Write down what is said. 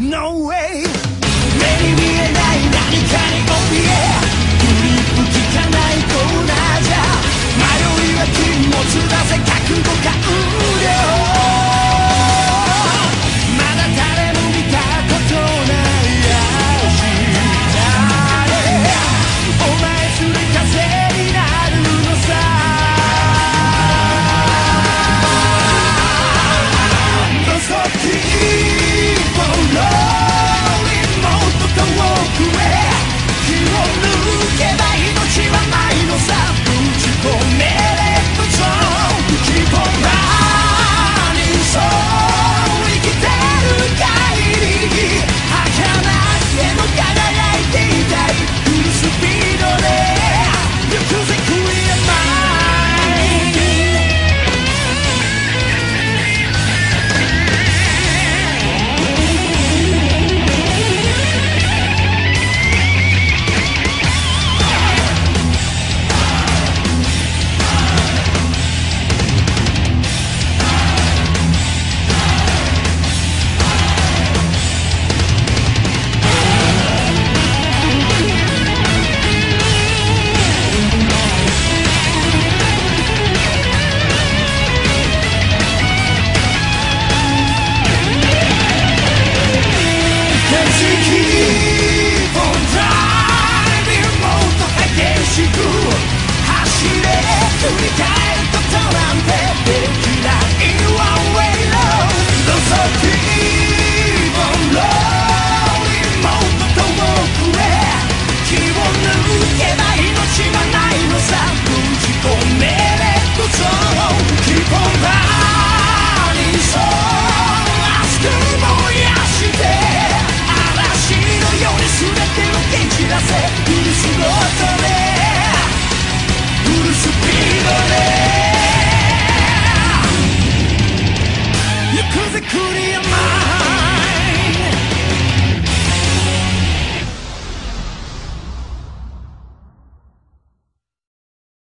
No way! Keep on